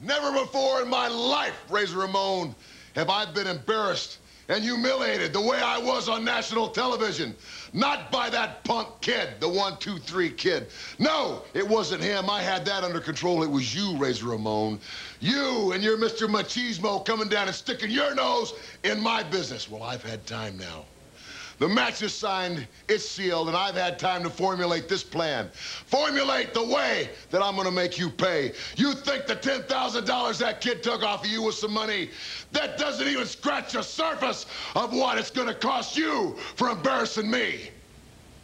Never before in my life, Razor Ramon, have I been embarrassed and humiliated the way I was on national television. Not by that punk kid, the one, two, three kid. No, it wasn't him. I had that under control. It was you, Razor Ramon. You and your Mr. Machismo coming down and sticking your nose in my business. Well, I've had time now. The match is signed, it's sealed, and I've had time to formulate this plan. Formulate the way that I'm gonna make you pay. You think the $10,000 that kid took off of you was some money? That doesn't even scratch the surface of what it's gonna cost you for embarrassing me.